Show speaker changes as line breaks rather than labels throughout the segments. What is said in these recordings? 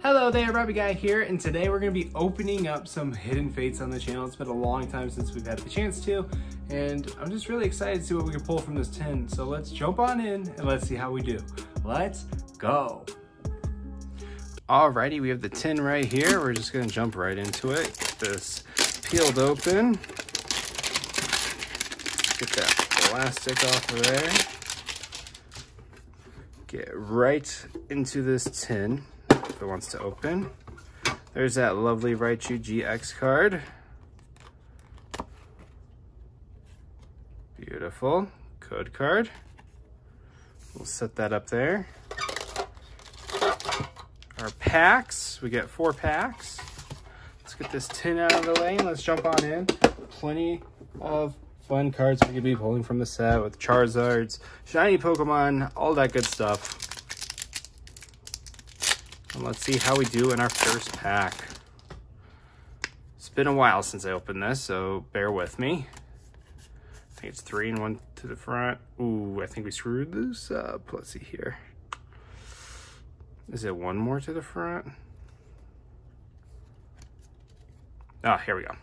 Hello there, Robbie Guy here, and today we're going to be opening up some Hidden Fates on the channel. It's been a long time since we've had the chance to, and I'm just really excited to see what we can pull from this tin. So let's jump on in and let's see how we do. Let's go. Alrighty, we have the tin right here. We're just going to jump right into it. Get this peeled open. Get that plastic off of there. Get right into this tin if it wants to open. There's that lovely Raichu GX card. Beautiful. Code card. We'll set that up there. Our packs. We get four packs. Let's get this tin out of the way and let's jump on in. Plenty of fun cards we could be pulling from the set with Charizards, shiny Pokemon, all that good stuff. And let's see how we do in our first pack. It's been a while since I opened this, so bear with me. I think it's three and one to the front. Ooh, I think we screwed this up. Let's see here. Is it one more to the front? Ah, oh, here we go.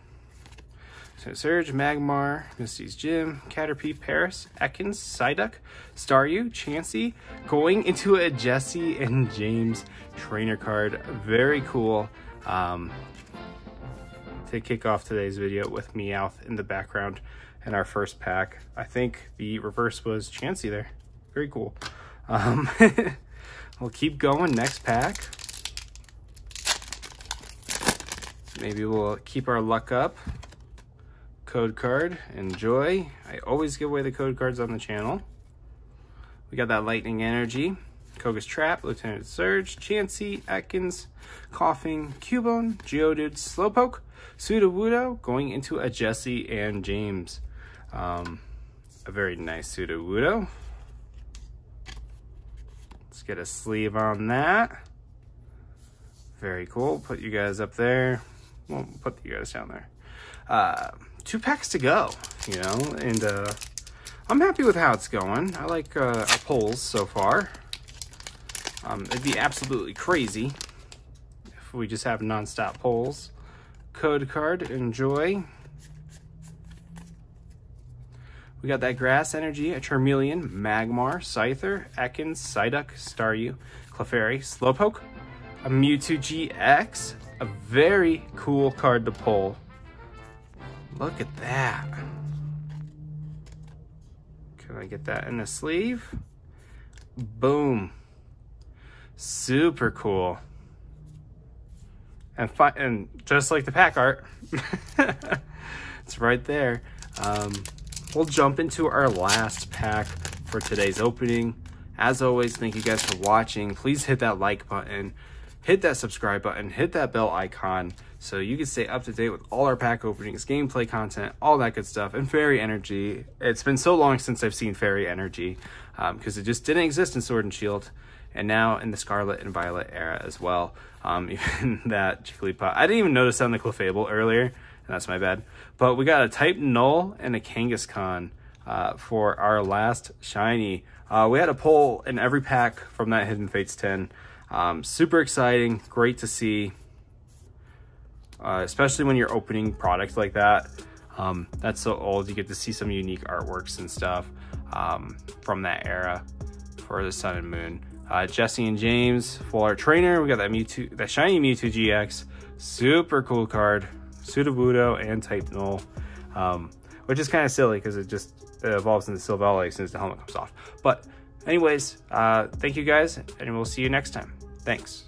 So Surge, Magmar, Misty's Gym, Caterpie, Paras, Ekans, Psyduck, Staryu, Chansey, going into a Jessie and James trainer card. Very cool. Um, to kick off today's video with Meowth in the background in our first pack. I think the reverse was Chansey there. Very cool. Um, we'll keep going. Next pack. Maybe we'll keep our luck up code card. Enjoy. I always give away the code cards on the channel. We got that Lightning Energy, Koga's Trap, Lieutenant Surge, Chansey, Ekans, Koffing, Cubone, Geodude, Slowpoke, Sudowoodo, going into a Jessie and James. Um, a very nice Sudowoodo. Let's get a sleeve on that. Very cool. Put you guys up there. We'll put you guys down there. Uh, two packs to go, you know, and uh, I'm happy with how it's going. I like uh, our pulls so far. Um, it'd be absolutely crazy if we just have non-stop pulls. Code card, enjoy. We got that Grass Energy, a Charmeleon, Magmar, Scyther, Ekans, Psyduck, Staryu, Clefairy, Slowpoke, a Mewtwo GX, a very cool card to pull. Look at that. Can I get that in the sleeve? Boom. Super cool. And, and just like the pack art, it's right there. Um, we'll jump into our last pack for today's opening. As always, thank you guys for watching. Please hit that like button hit that subscribe button, hit that bell icon so you can stay up to date with all our pack openings, gameplay content, all that good stuff, and Fairy Energy. It's been so long since I've seen Fairy Energy because um, it just didn't exist in Sword and Shield, and now in the Scarlet and Violet era as well. Um, even that Jigglypuff. I didn't even notice that in the Clefable earlier, and that's my bad. But we got a Type Null and a Kangaskhan uh, for our last shiny. Uh, we had a pull in every pack from that Hidden Fates 10. Um, super exciting, great to see, uh, especially when you're opening products like that. Um, that's so old, you get to see some unique artworks and stuff um, from that era for the Sun and Moon. Uh, Jessie and James, full art trainer. We got that Mewtwo, that shiny Mewtwo GX, super cool card. Sudowoodo and Type Null, um, which is kind of silly because it just it evolves into Silvally as soon as the helmet comes off. But anyways, uh, thank you guys, and we'll see you next time. Thanks.